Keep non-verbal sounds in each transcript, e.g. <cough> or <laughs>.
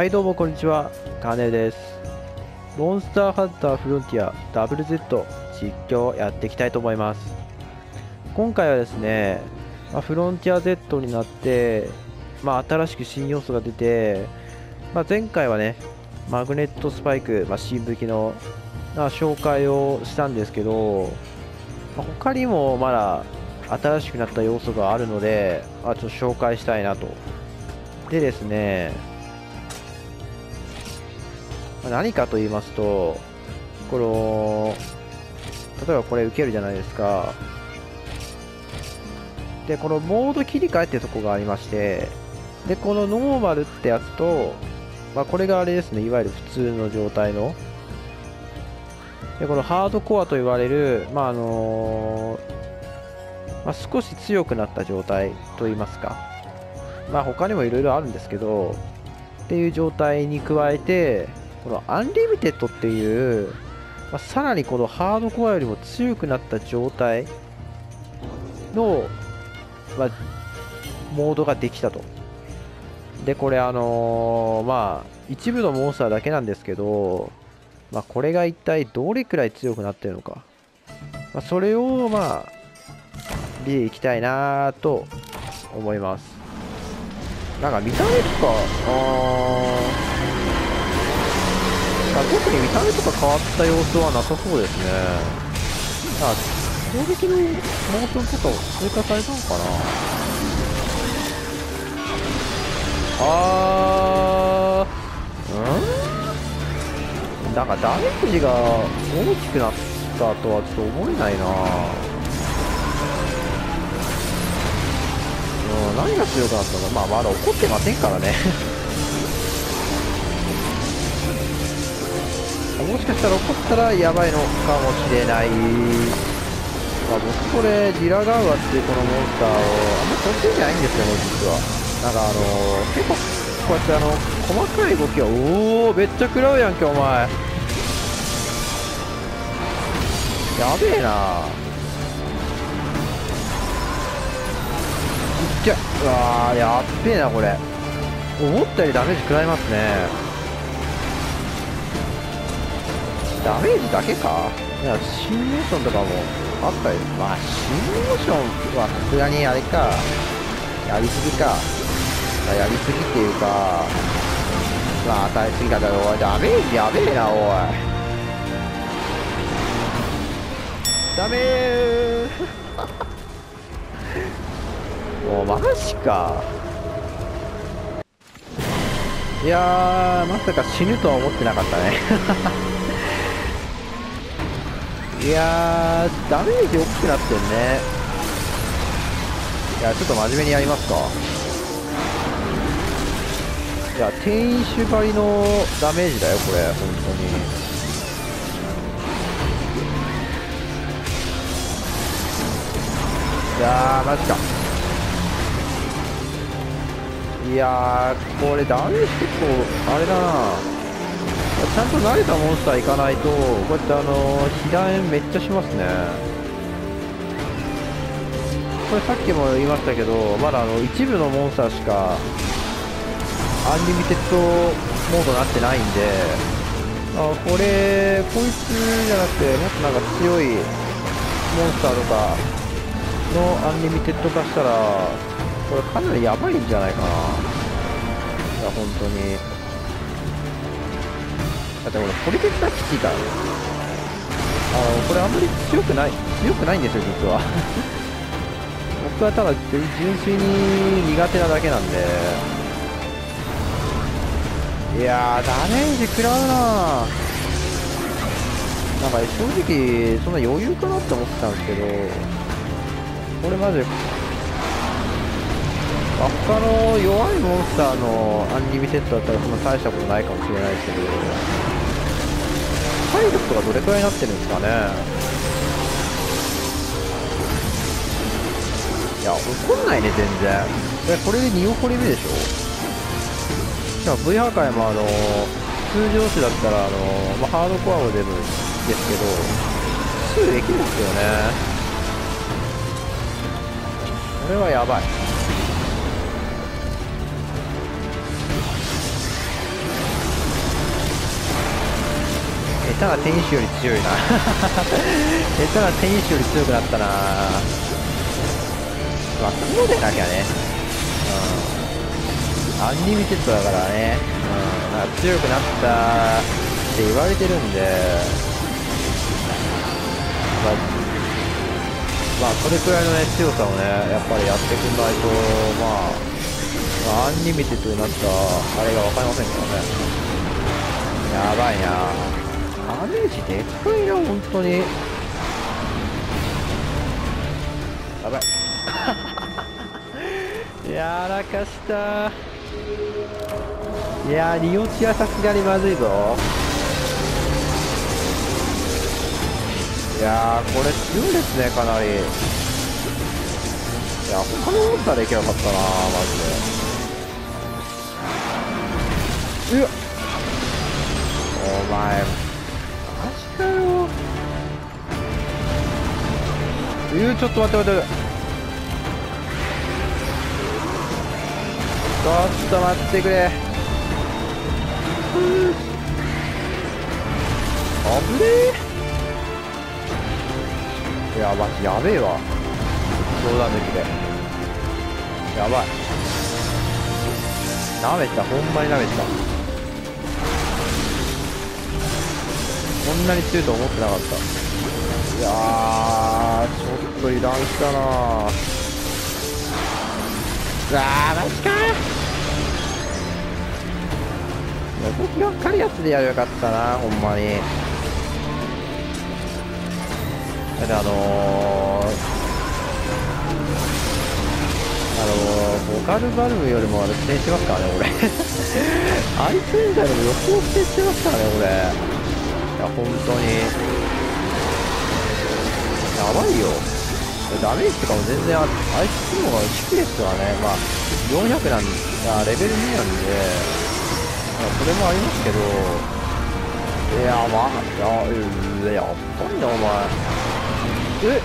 はいどうもこんにちは、カネです。モンスターハンターフロンティア WZ 実況やっていきたいと思います。今回はですね、まあ、フロンティア Z になって、まあ、新しく新要素が出て、まあ、前回はね、マグネットスパイク、まあ、新武器の、まあ、紹介をしたんですけど、まあ他にもまだ新しくなった要素があるので、あちょっと紹介したいなと。でですね、何かと言いますと、この、例えばこれ受けるじゃないですか。で、このモード切り替えってとこがありまして、で、このノーマルってやつと、まあ、これがあれですね、いわゆる普通の状態の、で、このハードコアと言われる、まあ、あのまあ、少し強くなった状態と言いますか。まあ、他にもいろいろあるんですけど、っていう状態に加えて、このアンリミテッドっていう、まあ、さらにこのハードコアよりも強くなった状態の、まあ、モードができたと。で、これあのーまあ、一部のモンスターだけなんですけど、まあ、これが一体どれくらい強くなってるのか。まあ、それを、まあ、見ていきたいなと思います。なんか見た目とか、あーあ特に見た目とか変わった様子はなさそうですね。あ攻撃のモーションとか追加されたのかな。あー、うん？なんかダメージが大きくなったとはちょっと思えないな。うん、何が強くなったの？まあまだ怒ってませんからね。もしかしたら怒ったらやばいのかもしれない。まあ、僕これ、ディラガウアっていうこのモンスターを、あんま得意じゃないんですよね、実は。なんかあのー結構、こうやってあの、細かい動きが、おー、めっちゃ食らうやんけ、お前。やべえなぁ。いっちゃ、うわー、やっべえな、これ。思ったよりダメージ食らいますね。ダメージだけか？いや、シミュレーションとかもあったり、まあ、シミュレーションはさすがにあれか、やりすぎか。まあやりすぎっていうか、まあ、与えすぎたけど、おい、ダメージやべえな、おい。ダメーもう、<laughs> マジか。いや、まさか死ぬとは思ってなかったね。いやー、ダメージ大きくなってんね。いや、ちょっと真面目にやりますか。いや、店員種張りのダメージだよ、これ、本当に。いやー、マジか。いやー、これダメージ結構、あれだなちゃんと慣れたモンスター行かないと、こうやってあの、被弾めっちゃしますね。これさっきも言いましたけど、まだあの、一部のモンスターしか、アンリミテッドモードになってないんで、あこれ、こいつじゃなくて、もっとなんか強いモンスターとかのアンリミテッド化したら、これかなりやばいんじゃないかな。いや、本当に。だってこれ、ポリケツがきついからね。あの、これあんまり強くない、強くないんですよ、実は。<laughs> 僕はただ、純粋に苦手なだけなんで。いや、ダメージ食らうななんか正直、そんな余裕かなって思ってたんですけど、これマジで、他の弱いモンスターのアンリミテッドだったらそんな大したことないかもしれないですけど、体力とかどれくらいになってるんですかね？いや、怒んないね、全然。え、これで2怒り目でしょ？V 破壊もあの、通常種だったら、あの、まあ、ハードコアも出るんですけど、すぐできるんですよね。これはやばい。手な天使より強いな。<laughs> 下手な天使より強くなったな。まあこうでなきゃね。うん。アンリミテッドだからね。うん。なんか強くなったって言われてるんで。まあまあ、それくらいのね、強さをね、やっぱりやってくんないと、まあ、まあ、アンリミテッドになったあれが分かりませんからね。やばいなダメージでっかいな、本当に。やばい。<laughs> やらかした。いやー、リオチはさすがにまずいぞ。いやーこれ強いですねかなりいや他のモンスターでいけばよかったなマジでうわお前マジかようちょっと待って待って。待ってちょっと待ってくれ。危ねえ。やマジやべえわ。冗談抜きで。やばい。なめたほんまになめた。こんなに強いと思ってなかった。いやちょっと油断したな。うわーマジか。動き分かるやつでやるよかったなほんまに。であのー、あのー、ボカルバルムよりもあれ苦戦してますからね俺。<laughs> あいつ以外でも予想してしてますからね俺。や本当に。やばいよ。ダメージとかも全然ああいつの方が低いですからね。まあ400なんだレベル2なんで。それもありますけど。いやまあいややっぱりなお前。え？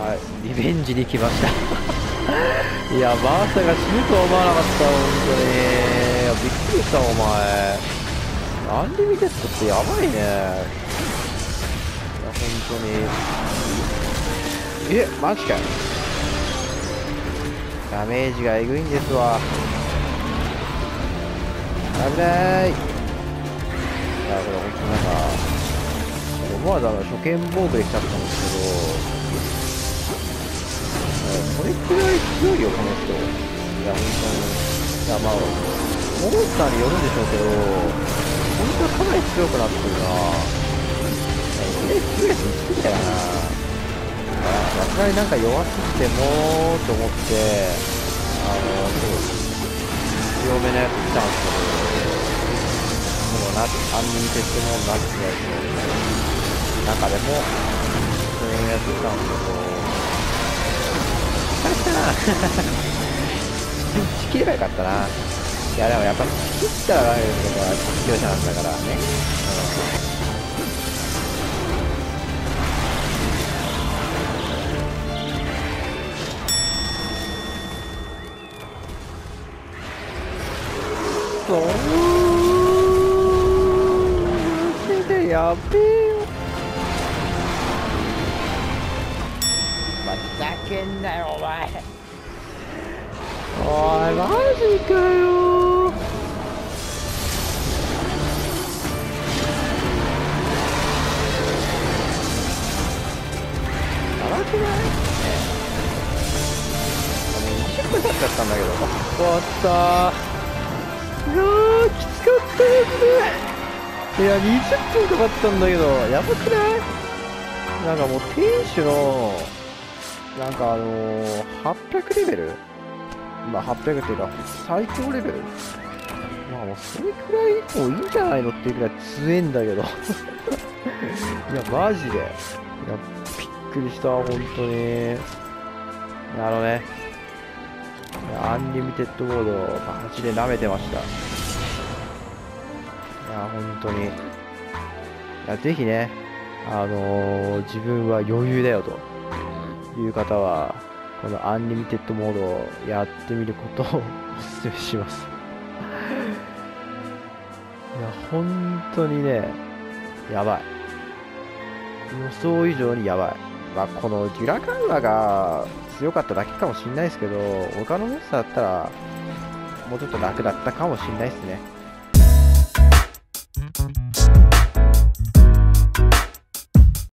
はい。リベンジに来ました。<laughs> いやバーサが死ぬとは思わなかった本当に。いやびっくりしたお前。アンリミテッドってやばいね。いや本当に。えマジかよ。ダメージがえぐいんですわ。危ない。いやこれ本当なんか思わずあの初見防具で来ちゃったんですけど、これくらい強いよ、この人。いや、本当に。いや、まあ、モンスターによるんでしょうけど、当はかなり強くなってるなえ、強いやつ好きだよなさすがになんか弱すぎてもと思って、あの、そう、強めのやつ来たんですけど、もうな、アンリミテッドモードなってないと。中でもそういうやつしたんですけどち切ればよかったないやでもやっぱ切ったらダメですことは実況者なんだからね、うん、そうやべえけんなよお前。おいマジかよ。ったんだけど。終わった。いやきつかったやついや20分かかったんだけどやばくない？なんかもう店主のなんかあのー、800レベル？まあ800っていうか、最強レベル？まあもうそれくらいもういいんじゃないのっていうくらい強えんだけど。<laughs> いや、マジで。いや、びっくりした、本当に。あのね、アンリミテッドモード、マジで舐めてました。いや、本当に。いや、ぜひね、あのー、自分は余裕だよと。いう方は、このアンリミテッドモードをやってみることを <laughs> お勧めしますいや、本当にね、やばい。予想以上にやばい。まあ、このデュラガンラが強かっただけかもしんないですけど、他のモンスターだったら、もうちょっと楽だったかもしんないですね。